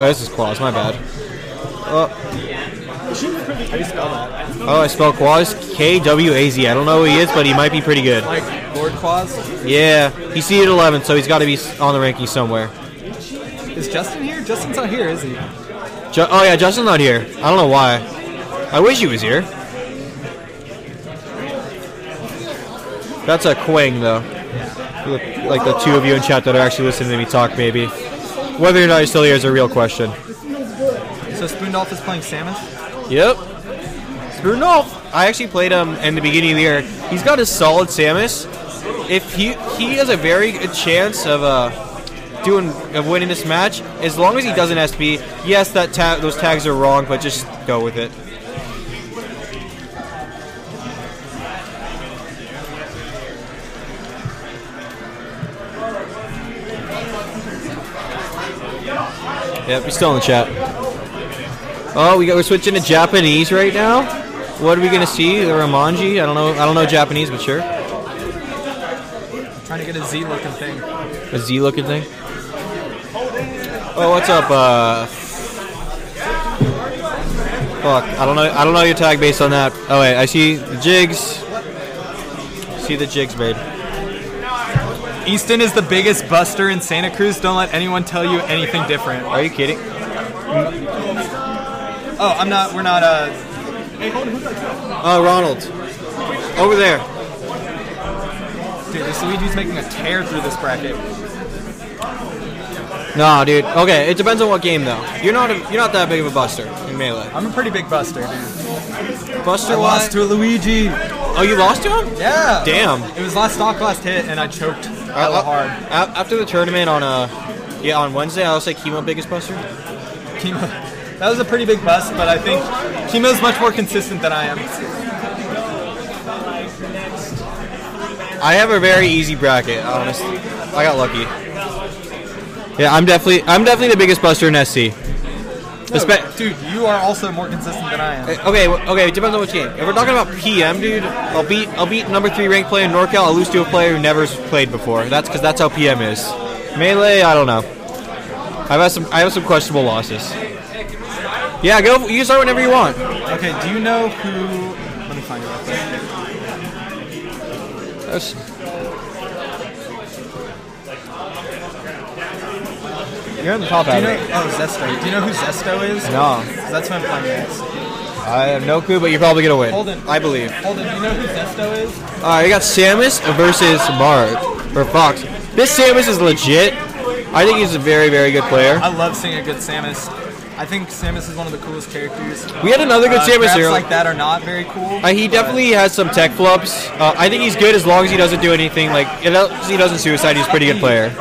Oh, this is Kwaz, my bad. Oh, How do you spell that? oh I spelled Kwaz K W A Z. I don't know who he is, but he might be pretty good. Like Lord Kwaz? Yeah, he's seeded 11, so he's got to be on the ranking somewhere. Is Justin here? Justin's not here, is he? Ju- oh yeah, Justin's not here. I don't know why. I wish he was here. That's a Quang though. Like the two of you in chat that are actually listening to me talk, maybe. Whether or not he's still here is a real question. So Spoondolf is playing Samus? Yep. Brunolf. I actually played him in the beginning of the year. He's got a solid Samus. If he he has a very good chance of uh doing of winning this match, as long as he doesn't SD. Yes, that ta- those tags are wrong, but just go with it. Yep, he's still in the chat. Oh, we got we're switching to Japanese right now. What are we gonna see? The Ramonji? I don't know. I don't know Japanese, but sure. I'm Trying to get a Z looking thing. A Z looking thing. Oh, what's up? Uh, fuck. I don't know. I don't know your tag based on that. Oh wait, I see the jigs. See the jigs made. Easton is the biggest buster in Santa Cruz. Don't let anyone tell you anything different. Are you kidding? Oh, I'm not. We're not. Uh, Hey, hold on. Oh, Ronald. Over there. dude, this Luigi's making a tear through this bracket. No, dude. Okay, it depends on what game though. You're not. A, you're not that big of a buster in melee. I'm a pretty big buster, dude. Buster I lost to a Luigi. Oh, you lost to him? Yeah. Damn. It was last stock, last hit, and I choked hella Uh, hard. After the tournament on uh, yeah, on Wednesday, I'll say Chemo biggest buster. Chemo. That was a pretty big bust, but I think Chemo's much more consistent than I am. I have a very easy bracket, honestly. I got lucky. Yeah, I'm definitely I'm definitely the biggest buster in SC. Espe- Dude, you are also more consistent than I am. Eh, okay, w- okay, it depends on which game. If we're talking about PM, dude, I'll beat I'll beat number three ranked player in NorCal. I'll lose to a player who never's played before. That's because that's how PM is. Melee, I don't know. I've had some I have some questionable losses. Yeah, go. You can start whenever you want. Okay, do you know who? Let me find it real quick. That's- You're in the top Do you know? Oh, Zesto. Do you know who Zesto is? No, 'Cause That's who I'm playing against. I have no clue, but you're probably gonna win. Holden. I believe. Holden, do you know who Zesto is? All right, we got Samus versus Mark or Fox. This Samus is legit. I think he's a very, very good player. I love seeing a good Samus. I think Samus is one of the coolest characters. We had another good Uh, Samus crafts here. like that are not very cool. Uh, he definitely has some tech flops. Uh, I think he's good as long as he doesn't do anything like as long as he doesn't suicide. He's a pretty good player.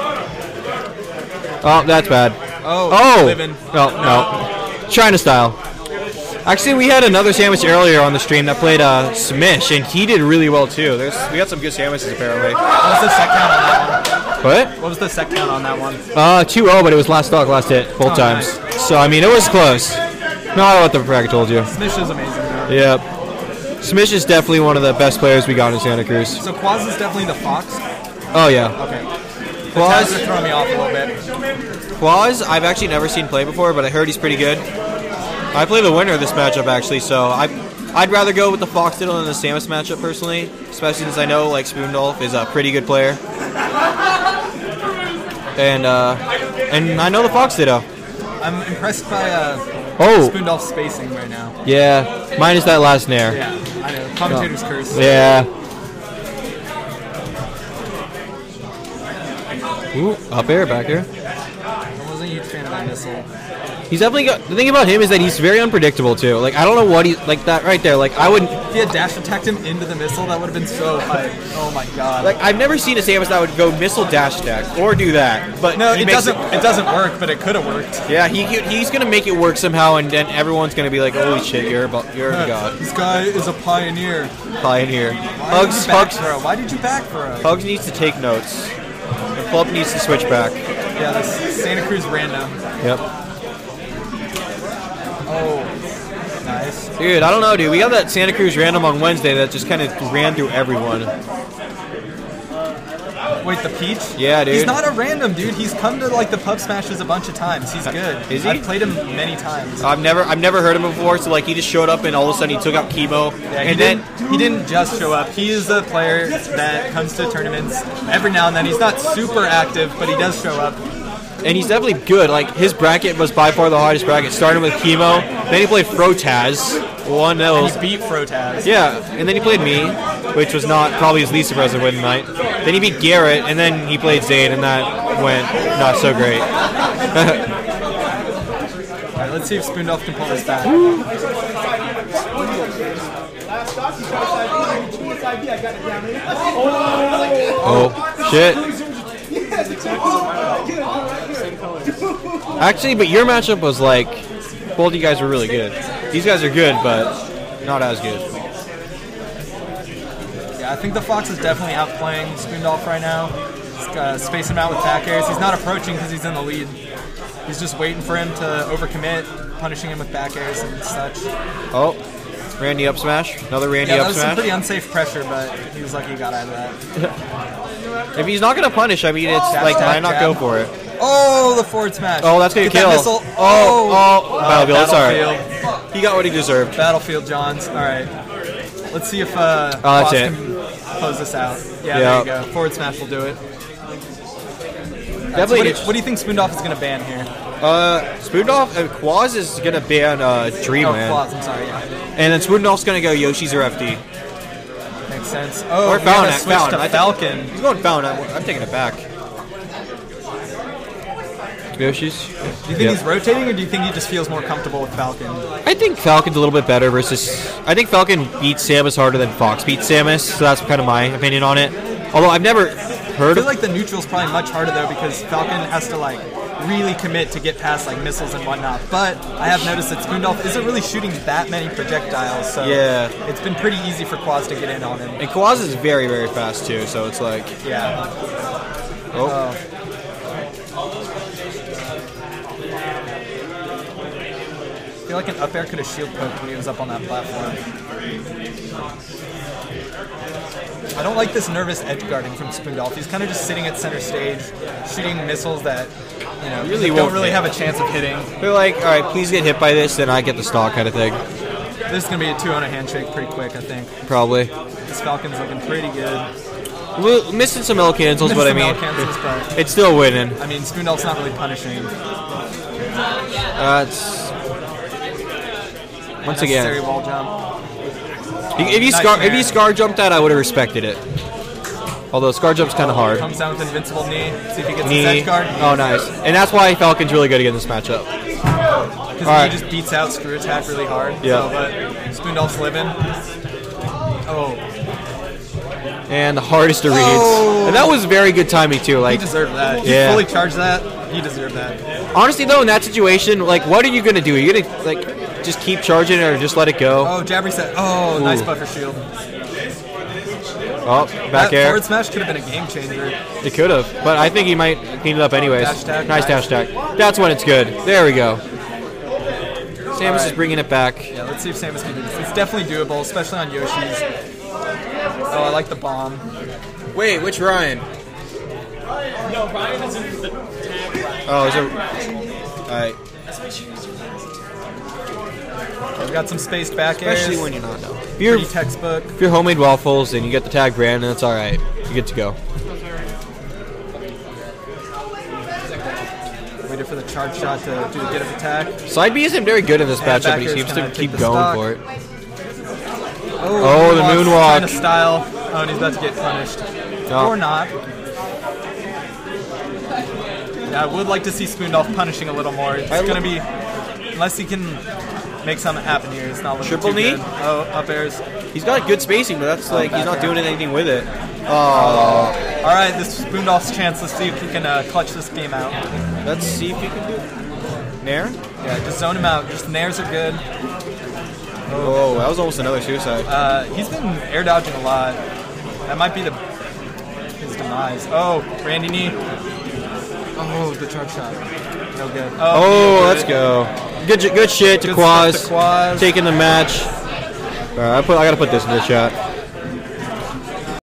Oh, that's bad. Oh, Oh, no, no, China style. Actually, we had another sandwich earlier on the stream that played uh, Smish, and he did really well too. There's we got some good sandwiches apparently. What was the set count on that one? What? What was the sec count on that one? Uh, 2-0, but it was last stock, last hit, both Oh, times. So, I mean, it was close. Not what the bracket told you. Smish is amazing. Though. Yep. Smish is definitely one of the best players we got in Santa Cruz. So Kwaz is definitely the fox. Oh, yeah. Okay. Kwaz, throwing me off a little bit. Kwaz, I've actually never seen play before, but I heard he's pretty good. I play the winner of this matchup, actually, so I, I'd rather go with the Fox Ditto than the Samus matchup, personally. Especially since I know, like, Spoondolf is a pretty good player. And, uh, and I know the Fox Ditto. I'm impressed by uh, Oh, Spoondolf spacing right now. yeah. Minus that last nair. Yeah, I know. Commentator's curse. Yeah. Ooh, up air, back air. I wasn't a huge fan of that missile. He's definitely got. The thing about him is that he's very unpredictable too. Like I don't know what he like that right there. Like I wouldn't. If he had dash attacked him into the missile, that would have been so hype. Oh my god. Like I've never seen a Samus that would go missile dash attack or do that. But no, it doesn't. It, doesn't work, but it could have worked. Yeah, he he- he's gonna make it work somehow, and then everyone's gonna be like, "Holy shit, you're about you're a god, This guy is a pioneer. pioneer." Why Hugs, Hugs. Why did you back throw? Hugs needs to take notes. Flub needs to switch back. Yeah, this Santa Cruz random. Yep. Oh, nice. Dude, I don't know, dude. We got that Santa Cruz random on Wednesday that just kind of ran through everyone. Wait, the Peach? Yeah, dude. He's not a random dude. He's come to like the pub smashes a bunch of times. He's good. Is he? I've played him many times. I've never I've never heard him before. So like he just showed up and all of a sudden he took out chemo, Yeah, he and then didn't. He didn't just show up. He is a player that comes to tournaments every now and then. He's not super active, but he does show up. and he's definitely good. Like his bracket was by far the hardest bracket. Starting with chemo, then he played Frotaz, won those. He beat Frotaz. Yeah, and then he played me, which was not probably his least impressive win tonight. Then he beat Garrett, and then he played Zane, and that went not so great. All right, let's see if Spoondolf can pull this back. Oh shit! Actually, but your matchup was like, both you guys were really good. These guys are good, but not as good. I think the Fox is definitely outplaying Spoondolf right now. He's uh, spacing him out with back airs. He's not approaching because he's in the lead. He's just waiting for him to overcommit, punishing him with back airs and such. Oh, Randy up smash, another Randy Yeah, that up was some smash. pretty unsafe pressure, but he was lucky he got out of that. If he's not gonna punish, I mean, it's like why not go for it? Oh, the forward smash. Oh, that's gonna Get kill. That missile. Oh, oh, Battlefield. It's alright. He got what he deserved. Battlefield Johns. All right. Let's see if uh, Oh, that's Boss it. Close this out. Yeah, Yeah. there you go. Forward smash will do it. Definitely. What do, you, what do you think Spoondolf is going to ban here? uh, Spoondolf and Kwaz is gonna ban uh, Oh, Dreamland, Claws, I'm sorry. Yeah. and then Spoondolf's gonna go Yoshi's or FD. Makes sense. Oh, Or we gotta Fountain, switch Fountain. to think- Falcon. He's going. I'm, I'm taking it back. Yoshi's. Do you think Yeah. he's rotating, or do you think he just feels more comfortable with Falcon? I think Falcon's a little bit better versus. I think Falcon beats Samus harder than Fox beats Samus, so that's kind of my opinion on it. Although I've never heard. I feel like the neutral's probably much harder though because Falcon has to like really commit to get past like missiles and whatnot. But I have noticed that Spoondolf isn't really shooting that many projectiles, so Yeah. it's been pretty easy for Kwaz to get in on him. And Kwaz is very, very fast too, so it's like. Yeah. Oh. I feel like an up air could have shield poked when he was up on that platform. I don't like this nervous edge guarding from Spoondolf. He's kind of just sitting at center stage, shooting missiles that you know Really don't really hit. have a chance of hitting. They're like, all right, please get hit by this, then I get the stock kind of thing. This is gonna be a two on a handshake pretty quick, I think. Probably. This Falcon's looking pretty good. Well, missing some L cancels, but I mean, cancels, but it's still winning. I mean Spoondolf's not really punishing. Uh, it's once again, wall jump. if you scar if you scar jumped that, I would have respected it. Although scar jump's kind of hard. Comes down with invincible knee. See if he gets his edge guard. Oh, nice. And that's why Falcon's really good against this matchup. Because Alright. he just beats out screw attack really hard. Yeah. So, but living. Oh, And the hardest to read. Oh. And that was very good timing too. Like. He Like deserved that. He Yeah. fully charged that. He deserved that. honestly though, in that situation, like what are you gonna do? Are you gonna like just keep charging it or just let it go? Oh, jab reset. Oh, nice buffer shield. Oh, back that air. forward smash could have been a game changer. It could have, but I think he might clean it up anyways. Dash attack, nice nice. dash attack. That's when it's good. There we go. Samus is bringing it back. Yeah, let's see if Samus can do this. It's definitely doable, especially on Yoshi's. Oh, I like the bomb. Wait, which Ryan? No, Ryan is in the tag Ryan. Oh, is it? Alright. We've got some spaced back Especially airs. when you're not. though. If you're, Pretty textbook. if you're homemade waffles and you get the tag brand, then it's alright. You get to go. Waited for the charge shot to do the get up attack. Side B isn't very good in this And matchup, but he seems gonna keep going stock. for it. Oh, oh the moonwalk's moonwalk. Trying to style. Oh, and he's about to get punished. No. Or not. Yeah, I would like to see Spoondolf punishing a little more. It's going to be, unless he can make something happen here. It's not looking Triple too knee? good. Oh, up airs. He's got good spacing, but that's like he's back not air. doing anything with it. Oh, All right, this is Spoondolf's chance. Let's see if he can uh, clutch this game out. let's see if he can do it. Nair? Yeah, just zone him out. Just nairs are good. Oh, that was almost another suicide. Uh, he's been air dodging a lot. That might be the his demise. Oh, Randy knee. Oh, the charge shot. No good. Oh, oh good. let's go. Good, good shit to Kwaz. stuff to Kwaz. Taking the match. Right, I put. I gotta put this in the chat.